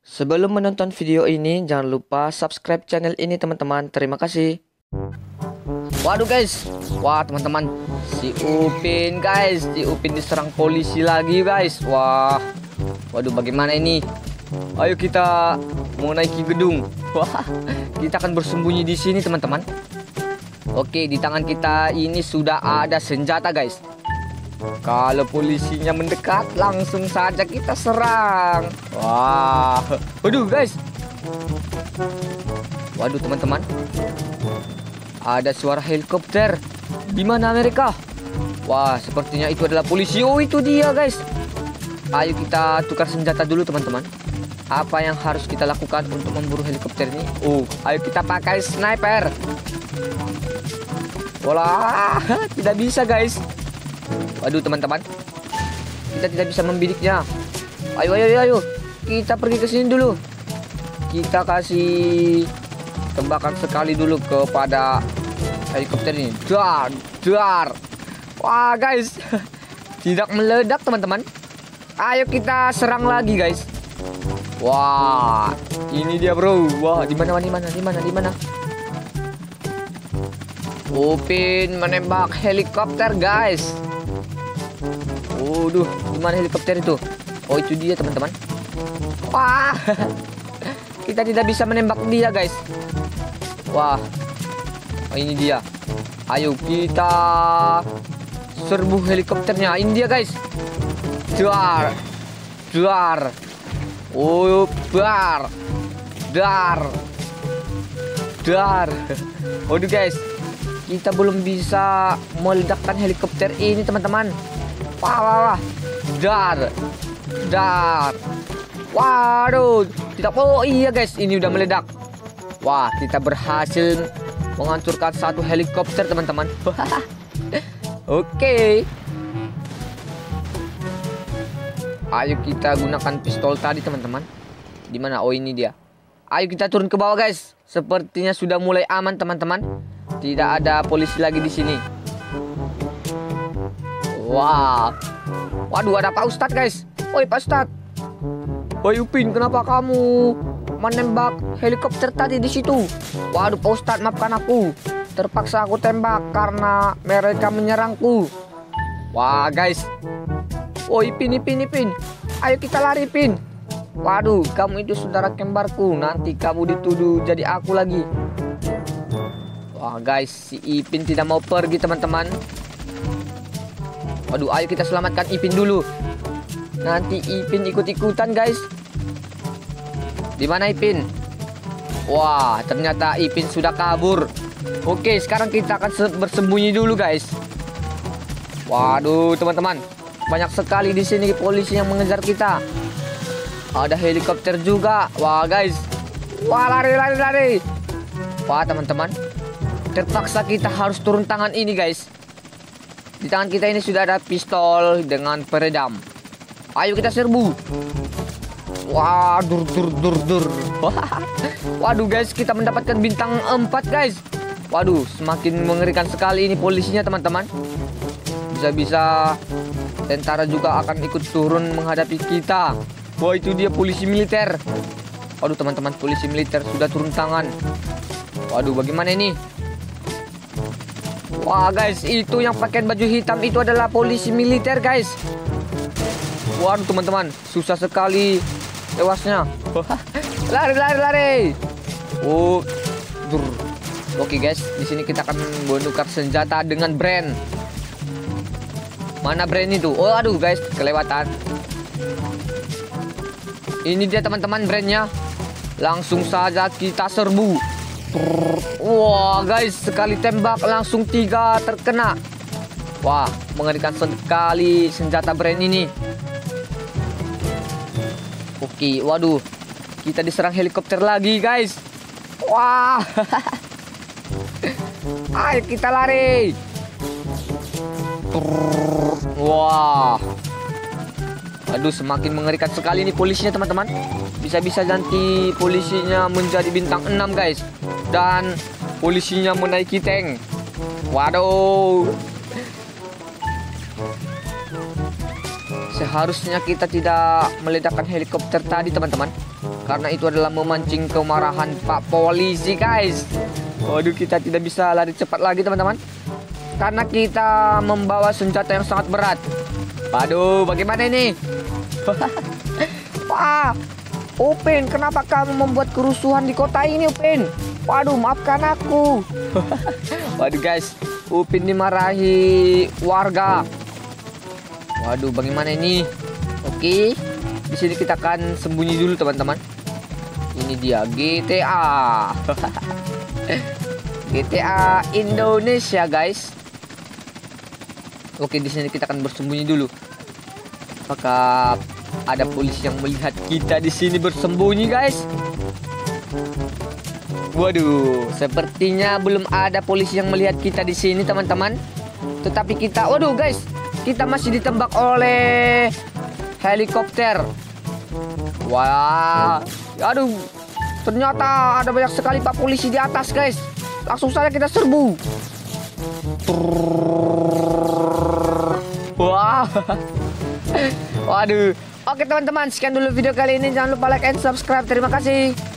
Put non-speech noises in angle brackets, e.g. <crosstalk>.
Sebelum menonton video ini, jangan lupa subscribe channel ini teman-teman. Terima kasih. Waduh guys, wah teman-teman, si Upin guys, si Upin diserang polisi lagi guys. Wah, waduh bagaimana ini? Ayo kita mau naiki gedung. <laughs> Wah, kita akan bersembunyi di sini teman-teman. Oke, di tangan kita ini sudah ada senjata guys. Kalau polisinya mendekat, langsung saja kita serang. Wah, waduh guys. Waduh teman-teman, ada suara helikopter. Di mana mereka? Wah, sepertinya itu adalah polisi. Oh, itu dia guys. Ayo kita tukar senjata dulu teman-teman. Apa yang harus kita lakukan untuk memburu helikopter ini? Oh, ayo kita pakai sniper. Wala, <laughs> tidak bisa guys. Waduh teman-teman, kita tidak bisa membidiknya. Ayo, ayo, ayo, kita pergi ke sini dulu. Kita kasih tembakan sekali dulu kepada helikopter ini. Dar, dar. Wah guys, <laughs> tidak meledak teman-teman. Ayo kita serang lagi guys. Wah, ini dia bro. Wah, di mana, di mana, di mana, di mana? Upin menembak helikopter guys. Waduh, gimana helikopter itu? Oh, itu dia teman-teman. Wah, <laughs> kita tidak bisa menembak dia guys. Wah, oh, ini dia. Ayo kita serbu helikopternya. Ini dia guys. Dar, dar. Oh, bar, dar, dar. <laughs> Waduh guys, kita belum bisa meledakkan helikopter ini teman-teman. Wah, wah, wah. Dar. Dar. Waduh. Tidak. Oh iya guys. Ini udah meledak. Wah. Kita berhasil menghancurkan satu helikopter teman-teman. <laughs> Oke. Okay. Ayo kita gunakan pistol tadi teman-teman. Di mana? Oh ini dia. Ayo kita turun ke bawah guys. Sepertinya sudah mulai aman teman-teman. Tidak ada polisi lagi di sini. Wah. Waduh, ada Pak Ustadz, guys. Woi, Pak Ustadz. Woi, Upin, kenapa kamu menembak helikopter tadi di situ? Waduh, Pak Ustadz, maafkan aku. Terpaksa aku tembak karena mereka menyerangku. Wah, guys. Woi, Ipin, Ipin, Ipin. Ayo kita lari, Pin. Waduh, kamu itu saudara kembarku. Nanti kamu dituduh jadi aku lagi. Wah, guys, si Ipin tidak mau pergi, teman-teman. Waduh, ayo kita selamatkan Ipin dulu. Nanti Ipin ikut-ikutan, guys. Di mana Ipin? Wah, ternyata Ipin sudah kabur. Oke, sekarang kita akan bersembunyi dulu, guys. Waduh, teman-teman. Banyak sekali di sini polisi yang mengejar kita. Ada helikopter juga. Wah, guys. Wah, lari, lari, lari. Wah, teman-teman. Terpaksa kita harus turun tangan ini, guys. Di tangan kita ini sudah ada pistol dengan peredam. Ayo kita serbu. Wah, dur dur dur dur. <laughs> Waduh guys, kita mendapatkan bintang 4 guys. Waduh, semakin mengerikan sekali ini polisinya teman-teman. Bisa-bisa tentara juga akan ikut turun menghadapi kita. Wah, itu dia polisi militer. Waduh teman-teman, polisi militer sudah turun tangan. Waduh, bagaimana ini? Wah guys, itu yang pakai baju hitam itu adalah polisi militer guys. Waduh teman-teman, susah sekali tewasnya. lari lari lari. Oh, dur. Oke guys, di sini kita akan menukar senjata dengan brand. Mana brand itu? Oh aduh guys, kelewatan. Ini dia teman-teman brandnya. Langsung saja kita serbu. Wah guys, sekali tembak langsung tiga terkena. Wah, mengerikan sekali senjata brand ini. Oke, waduh. Kita diserang helikopter lagi, guys. Wah. <laughs> Ayo kita lari. Wah. Aduh, semakin mengerikan sekali nih polisinya, teman-teman. Bisa-bisa nanti polisinya menjadi bintang 6, guys dan polisinya menaiki tank. Waduh. Seharusnya kita tidak meledakkan helikopter tadi teman-teman. Karena itu adalah memancing kemarahan Pak Polisi guys. Waduh kita tidak bisa lari cepat lagi teman-teman. Karena kita membawa senjata yang sangat berat. Waduh bagaimana ini? <laughs> Wah Upin kenapa kamu membuat kerusuhan di kota ini Upin Waduh maafkan aku <laughs> Waduh guys Upin dimarahi warga Waduh, bagaimana ini? Oke, di sini kita akan sembunyi dulu teman-teman. Ini dia GTA. GTA <laughs> Indonesia, guys. Oke, di sini kita akan bersembunyi dulu. Apakah ada polisi yang melihat kita di sini bersembunyi, guys? Waduh, sepertinya belum ada polisi yang melihat kita di sini, teman-teman. Tetapi kita, waduh, guys, kita masih ditembak oleh helikopter. Wah, aduh, ternyata ada banyak sekali pak polisi di atas, guys. Langsung saja kita serbu. Wah, <laughs> waduh. Oke teman-teman, sekian dulu video kali ini. Jangan lupa like and subscribe. Terima kasih.